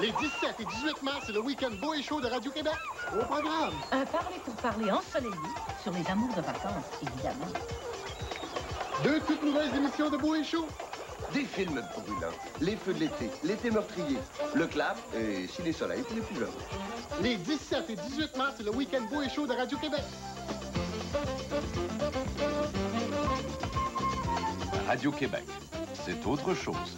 Les 17 et 18 mars, c'est le week-end beau et chaud de Radio-Québec. Au programme. Un parler pour parler ensoleillé sur les amours de vacances, évidemment. Deux toutes nouvelles émissions de beau et chaud. Des films brûlants, Les Feux de l'été, L'été meurtrier, Le Clap et Si les soleils pour les plus jeunes. Les 17 et 18 mars, c'est le week-end beau et chaud de Radio-Québec. Radio-Québec, c'est autre chose.